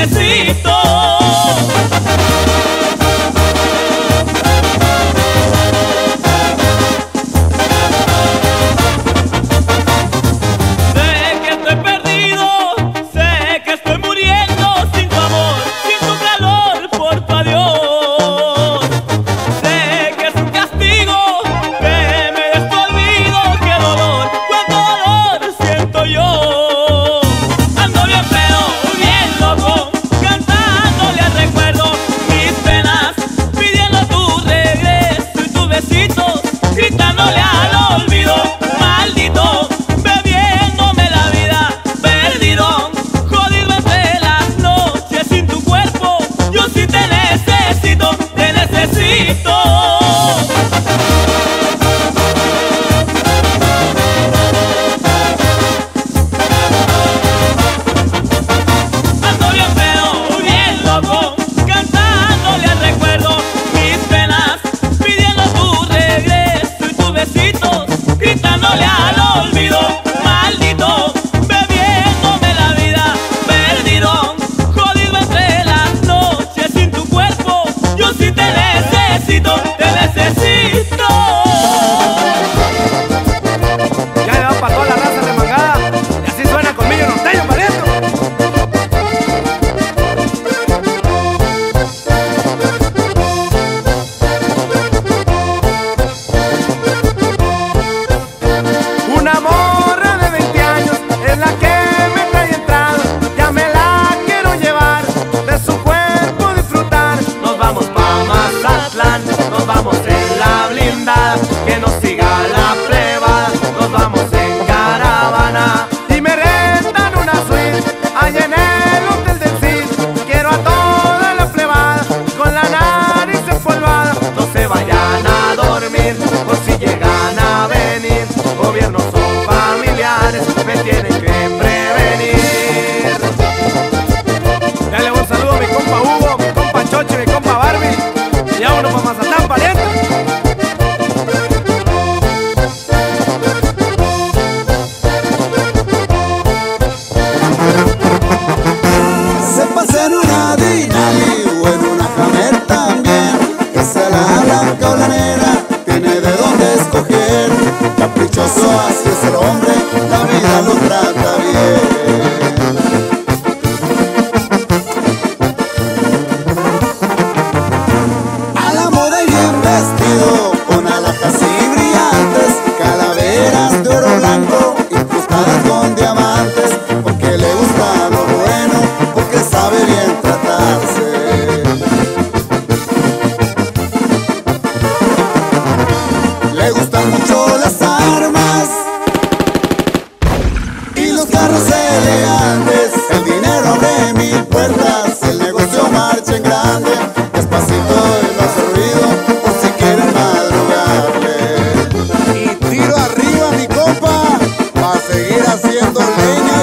necesito marcha en grande. Despacito y hace ruido, por si quieren madrugarle. Y tiro arriba mi compa, para seguir haciendo leña.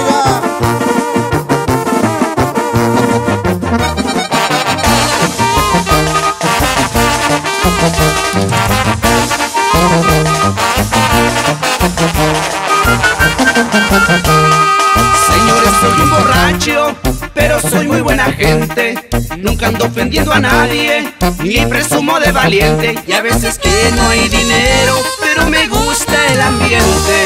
Señores, soy muy buena gente. Nunca ando ofendiendo a nadie, ni presumo de valiente. Y a veces que no hay dinero, pero me gusta el ambiente.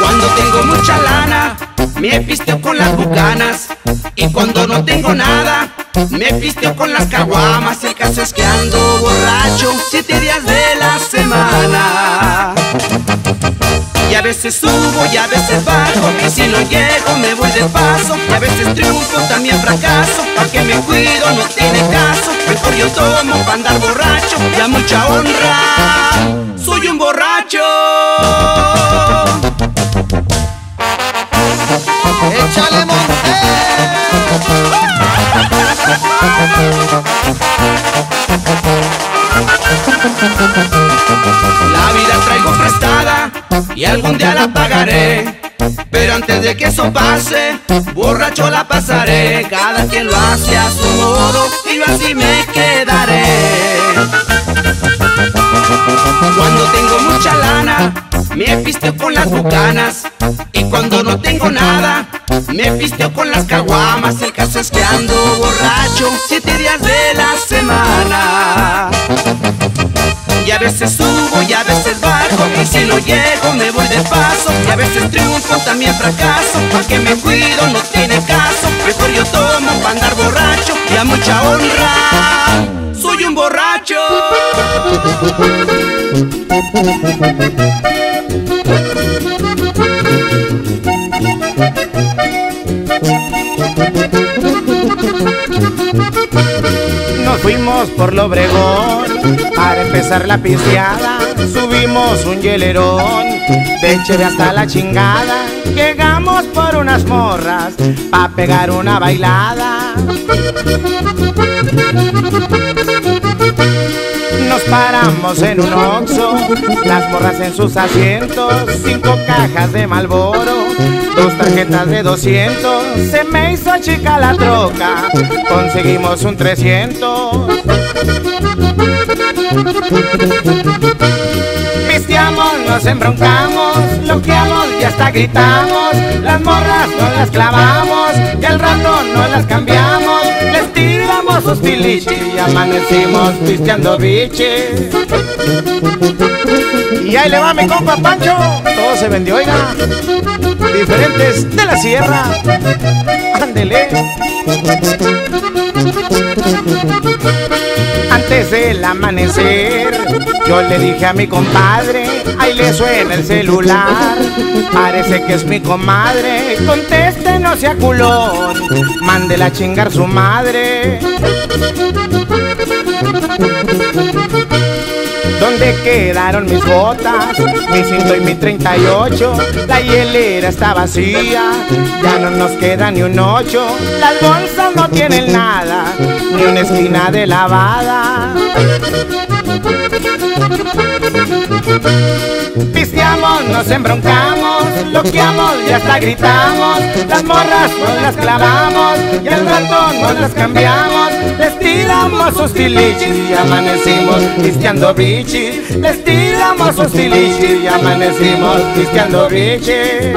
Cuando tengo mucha lana, me pisteo con las bucanas. Y cuando no tengo nada, me pisteo con las caguamas. El caso es que ando borracho siete días de la semana. A veces subo y a veces bajo Y si no llego me voy de paso Y a veces triunfo, también fracaso Pa' que me cuido no tiene caso Mejor yo tomo pa' andar borracho Y a mucha honra Soy un borracho Pero antes de que eso pase, borracho la pasaré. Cada quien lo hace a su modo y yo así me quedaré. Cuando tengo mucha lana, me pisteo con las bucanas. Y cuando no tengo nada, me pisteo con las caguamas. El caso es que ando borracho siete días de la semana. Y a veces subo y a veces bajo Y si no llego me voy de paso. Y a veces triunfo, también fracaso Pa' que me cuido no tiene caso. Mejor yo tomo pa' andar borracho Y a mucha honra. Soy un borracho Fuimos por Lobregón para empezar la pisteada. Subimos un hielerón de cheve hasta la chingada. Llegamos por unas morras pa' pegar una bailada. Nos paramos en un oxo, las morras en sus asientos, cinco cajas de Malboro, dos tarjetas de 200. Se me hizo chica la troca, conseguimos un 300. Pisteamos, nos embroncamos, loqueamos y hasta gritamos. Las morras nos las clavamos y al rato nos las cambiamos. Les tiramos sus tilichis y amanecimos pisteando biches. Y ahí le va mi compa Pancho, todo se vendió, oiga. Diferentes de la sierra, ándele. Antes del amanecer, yo le dije a mi compadre, ahí le suena el celular. Parece que es mi comadre, conteste, no sea culón, mándela a chingar su madre. ¿Dónde quedaron mis botas? Mi cinto y mi 38 La hielera está vacía Ya no nos queda ni un 8 Las bolsas no tienen nada Ni una esquina de lavada Pisteamos, nos embroncamos, loqueamos y hasta gritamos. Las morras nos las clavamos y al rato nos las cambiamos. Les tiramos sus tilichis y amanecimos pisteando bichis. Les tiramos sus tilichis y amanecimos pisteando bichis.